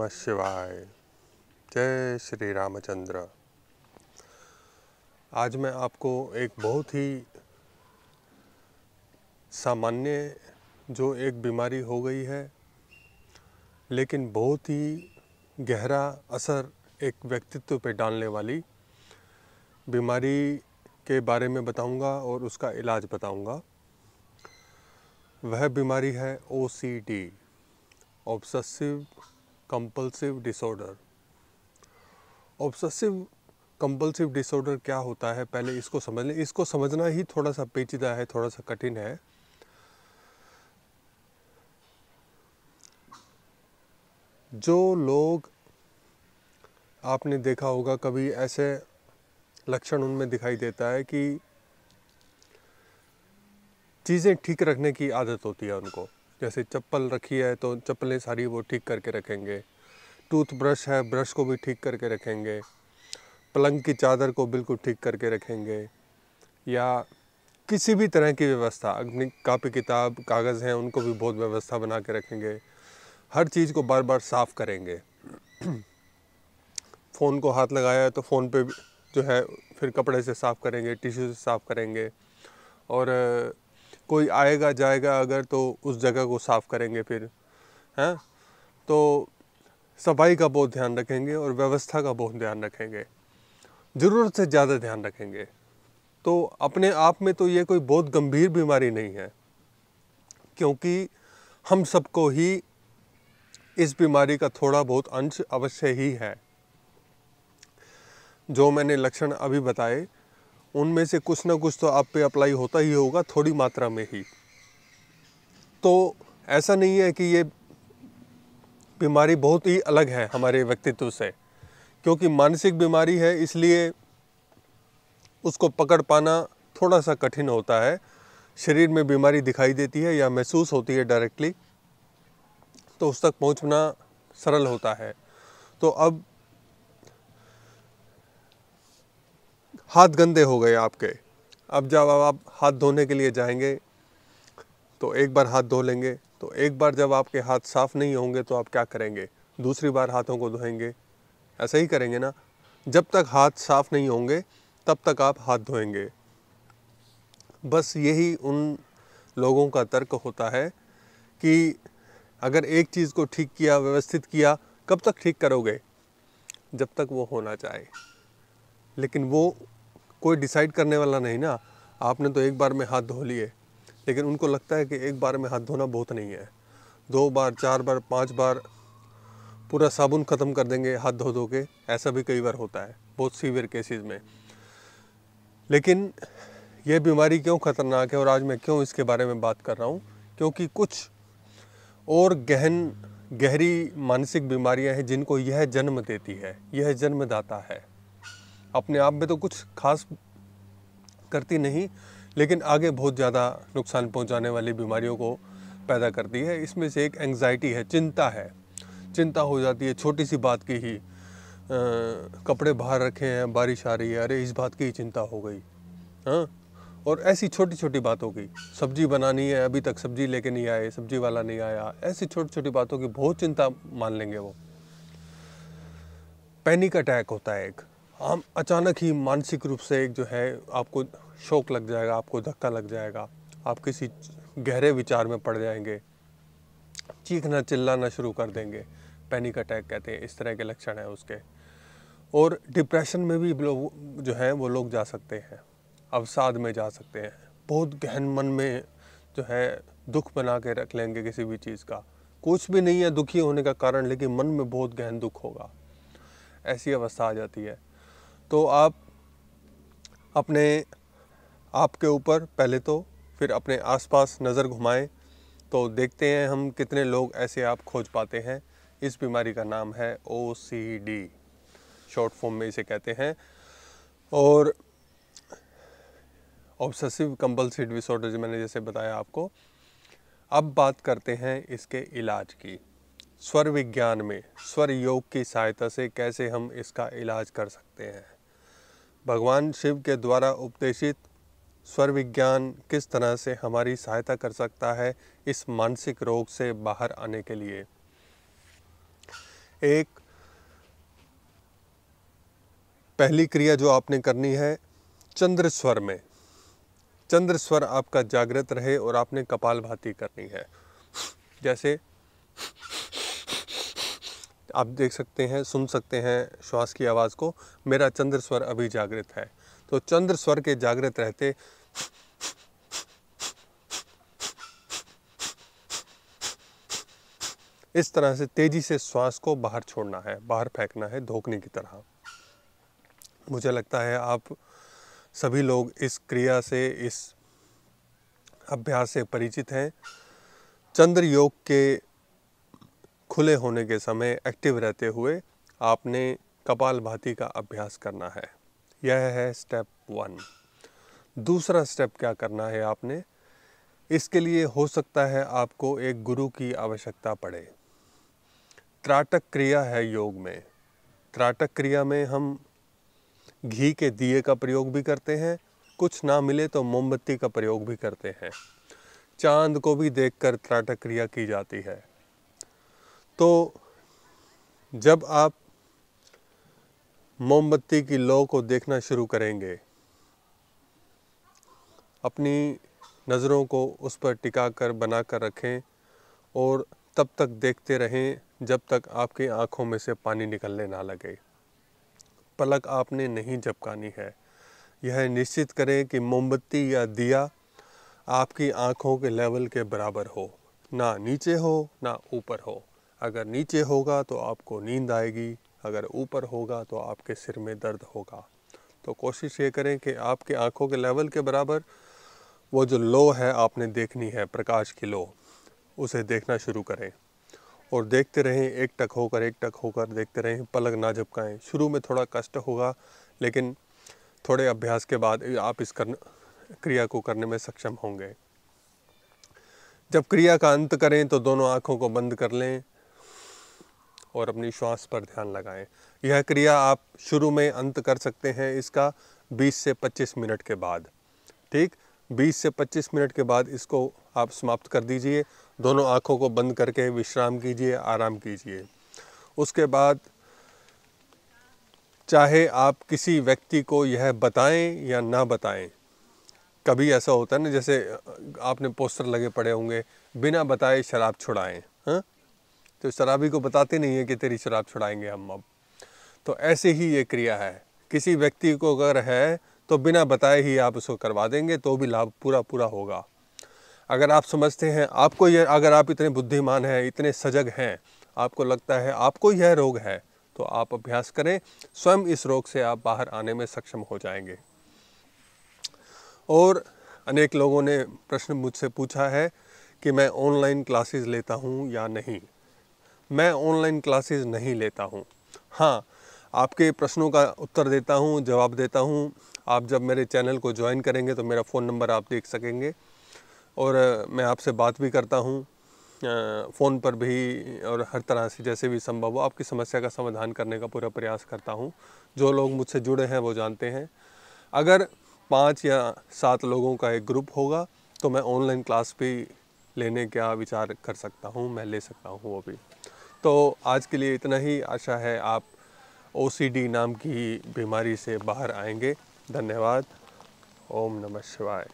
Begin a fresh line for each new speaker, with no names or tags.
नमः शिवाय। जय श्री रामचंद्र। आज मैं आपको एक बहुत ही सामान्य जो एक बीमारी हो गई है, लेकिन बहुत ही गहरा असर एक व्यक्तित्व पे डालने वाली बीमारी के बारे में बताऊँगा और उसका इलाज बताऊँगा। वह बीमारी है O C D obsessive compulsive disorder obsessive compulsive disorder क्या होता है? पहले इसको समझ लें। इसको समझना ही थोड़ा सा पेचीदा है, थोड़ा सा कठिन है। जो लोग, आपने देखा होगा, कभी ऐसे लक्षण उनमें दिखाई देता है कि चीज़ें ठीक रखने की आदत होती है उनको। जैसे चप्पल रखी है तो चप्पलें सारी वो ठीक करके रखेंगे। टूथ ब्रश है, ब्रश को भी ठीक करके रखेंगे। पलंग की चादर को बिल्कुल ठीक करके रखेंगे। या किसी भी तरह की व्यवस्था अपनी कापी किताब, कागज़ हैं, उनको भी बहुत व्यवस्था बना के रखेंगे। हर चीज़ को बार बार साफ़ करेंगे। फ़ोन को हाथ लगाया है तो फ़ोन पे जो है, फिर कपड़े से साफ़ करेंगे, टिश्यू से साफ़ करेंगे। और कोई आएगा, जाएगा अगर तो उस जगह को साफ़ करेंगे फिर, हैं? तो सफ़ाई का बहुत ध्यान रखेंगे और व्यवस्था का बहुत ध्यान रखेंगे। ज़रूरत से ज़्यादा ध्यान रखेंगे। तो अपने आप में तो ये कोई बहुत गंभीर बीमारी नहीं है, क्योंकि हम सबको ही इस बीमारी का थोड़ा बहुत अंश अवश्य ही है। जो मैंने लक्षण अभी बताए उनमें से कुछ ना कुछ तो आप पे अप्लाई होता ही होगा थोड़ी मात्रा में ही। तो ऐसा नहीं है कि ये बीमारी बहुत ही अलग है हमारे व्यक्तित्व से, क्योंकि मानसिक बीमारी है, इसलिए उसको पकड़ पाना थोड़ा सा कठिन होता है। शरीर में बीमारी दिखाई देती है या महसूस होती है डायरेक्टली तो उस तक पहुँचना सरल होता है। तो अब हाथ गंदे हो गए आपके। अब जब आप हाथ धोने के लिए जाएँगे तो एक बार हाथ धो लेंगे तो एक बार जब आपके हाथ साफ़ नहीं होंगे तो आप क्या करेंगे? दूसरी बार हाथों को धोएँगे। ऐसा ही करेंगे ना? जब तक हाथ साफ़ नहीं होंगे, तब तक आप हाथ धोएँगे। बस यही उन लोगों का तर्क होता है कि अगर एक चीज़ को ठीक किया, व्यवस्थित किया, कब तक ठीक करोगे? जब तक वो होना चाहे लेकिन वो कोई डिसाइड करने वाला नहीं ना। आपने तो एक बार में हाथ धो लिए, लेकिन उनको लगता है कि एक बार में हाथ धोना बहुत नहीं है। दो बार, चार बार, पाँच बार पूरा साबुन ख़त्म कर देंगे हाथ धो धो के, ऐसा भी कई बार होता है, बहुत सीवियर केसेस में। लेकिन यह बीमारी क्यों ख़तरनाक है और आज मैं क्यों इसके बारे में बात कर रहा हूँ? क्योंकि कुछ और गहन, गहरी मानसिक बीमारियाँ हैं जिनको यह जन्म देती है, यह जन्मदाता है। अपने आप में तो कुछ खास करती नहीं लेकिन आगे बहुत ज़्यादा नुकसान पहुँचाने वाली बीमारियों को पैदा करती है। इसमें से एक एंजाइटी है चिंता है। चिंता हो जाती है छोटी सी बात की ही आ, कपड़े बाहर रखे हैं बारिश आ रही है अरे इस बात की ही चिंता हो गई हाँ? और ऐसी छोटी छोटी बातों की सब्ज़ी बनानी है अभी तक सब्ज़ी लेके नहीं आए सब्ज़ी वाला नहीं आया ऐसी छोटी छोटी बातों की बहुत चिंता मान लेंगे वो। पैनिक अटैक होता है एक। हम अचानक ही मानसिक रूप से एक जो है, आपको शौक लग जाएगा, आपको धक्का लग जाएगा, आप किसी गहरे विचार में पड़ जाएँगे, चीखना चिल्लाना शुरू कर देंगे, पैनिक अटैक कहते हैं, इस तरह के लक्षण हैं उसके। और डिप्रेशन में भी लोग, जो है, वो लोग जा सकते हैं अवसाद में जा सकते हैं। बहुत गहन मन में जो है, दुख बना के रख लेंगे किसी भी चीज़ का। कुछ भी नहीं है दुखी होने का कारण, लेकिन मन में बहुत गहन दुख होगा। ऐसी अवस्था आ जाती है। तो आप अपने आप के ऊपर पहले तो फिर अपने आसपास नज़र घुमाएँ तो देखते हैं हम कितने लोग ऐसे आप खोज पाते हैं। इस बीमारी का नाम है O C D short form में इसे कहते हैं। और ऑब्सेसिव कंपल्सिव डिसऑर्डर मैंने जैसे बताया आपको। अब बात करते हैं इसके इलाज की। स्वर विज्ञान में, स्वर योग की सहायता से कैसे हम इसका इलाज कर सकते हैं। भगवान शिव के द्वारा उपदेशित स्वर विज्ञान किस तरह से हमारी सहायता कर सकता है इस मानसिक रोग से बाहर आने के लिए? एक, पहली क्रिया जो आपने करनी है, चंद्र स्वर में। चंद्र स्वर आपका जागृत रहे और आपने कपाल भाती करनी है। जैसे आप देख सकते हैं, सुन सकते हैं श्वास की आवाज़ को, मेरा चंद्र स्वर अभी जागृत है। तो चंद्र स्वर के जागृत रहते इस तरह से तेज़ी से श्वास को बाहर छोड़ना है, बाहर फेंकना है, धोखने की तरह। मुझे लगता है आप सभी लोग इस क्रिया से, इस अभ्यास से परिचित हैं। चंद्र योग के खुले होने के समय एक्टिव रहते हुए आपने कपाल भाती का अभ्यास करना है। यह है स्टेप वन दूसरा स्टेप क्या करना है आपने? इसके लिए हो सकता है आपको एक गुरु की आवश्यकता पड़े। त्राटक क्रिया है योग में। त्राटक क्रिया में हम घी के दिए का प्रयोग भी करते हैं, कुछ ना मिले तो मोमबत्ती का प्रयोग भी करते हैं। चाँद को भी देखकर त्राटक क्रिया की जाती है। तो जब आप मोमबत्ती की लो को देखना शुरू करेंगे, अपनी नज़रों को उस पर टिका कर बना कर रखें और तब तक देखते रहें जब तक आपकी आँखों में से पानी निकलने ना लगे। पलक आपने नहीं झपकानी है। यह निश्चित करें कि मोमबत्ती या दिया आपकी आँखों के लेवल के बराबर हो, ना नीचे हो, ना ऊपर हो। अगर नीचे होगा तो आपको नींद आएगी, अगर ऊपर होगा तो आपके सिर में दर्द होगा। तो कोशिश ये करें कि आपके आँखों के लेवल के बराबर वो जो लो है आपने देखनी है, प्रकाश की लो, उसे देखना शुरू करें। और देखते रहें, एक टक होकर एक टक होकर देखते रहें, पलक ना झपकाएँ। शुरू में थोड़ा कष्ट होगा, लेकिन थोड़े अभ्यास के बाद आप इस करने क्रिया को करने में सक्षम होंगे। जब क्रिया का अंत करें तो दोनों आँखों को बंद कर लें और अपनी श्वास पर ध्यान लगाएँ। यह क्रिया आप शुरू में अंत कर सकते हैं इसका 20 से 25 मिनट के बाद। ठीक? 20 से 25 मिनट के बाद इसको आप समाप्त कर दीजिए। दोनों आँखों को बंद करके विश्राम कीजिए, आराम कीजिए। उसके बाद चाहे आप किसी व्यक्ति को यह बताएँ या ना बताएँ, कभी ऐसा होता है ना, जैसे आपने पोस्टर लगे पड़े होंगे, बिना बताए शराब छुड़ाएँ हाँ? तो शराबी को बताते नहीं है कि तेरी शराब छुड़ाएँगे हम अब। तो ऐसे ही ये क्रिया है। किसी व्यक्ति को अगर है तो बिना बताए ही आप उसको करवा देंगे तो भी लाभ पूरा पूरा होगा। अगर आप समझते हैं, आपको यह अगर आप इतने बुद्धिमान हैं, इतने सजग हैं, आपको लगता है आपको यह रोग है तो आप अभ्यास करें। स्वयं इस रोग से आप बाहर आने में सक्षम हो जाएँगे। और अनेक लोगों ने प्रश्न मुझसे पूछा है कि मैं ऑनलाइन क्लासेस लेता हूँ या नहीं। मैं ऑनलाइन क्लासेस नहीं लेता हूँ। हाँ आपके प्रश्नों का उत्तर देता हूँ, जवाब देता हूँ। आप जब मेरे चैनल को ज्वाइन करेंगे तो मेरा फ़ोन नंबर आप देख सकेंगे। और मैं आपसे बात भी करता हूँ। फ़ोन पर भी और हर तरह से जैसे भी संभव हो आपकी समस्या का समाधान करने का पूरा प्रयास करता हूँ। जो लोग मुझसे जुड़े हैं वो जानते हैं। अगर पाँच या सात लोगों का एक ग्रुप होगा तो मैं ऑनलाइन क्लास भी लेने का विचार कर सकता हूँ, मैं ले सकता हूँ वो भी। तो आज के लिए इतना ही। आशा है आप ओसीडी नाम की बीमारी से बाहर आएँगे। धन्यवाद। ओम नमः शिवाय।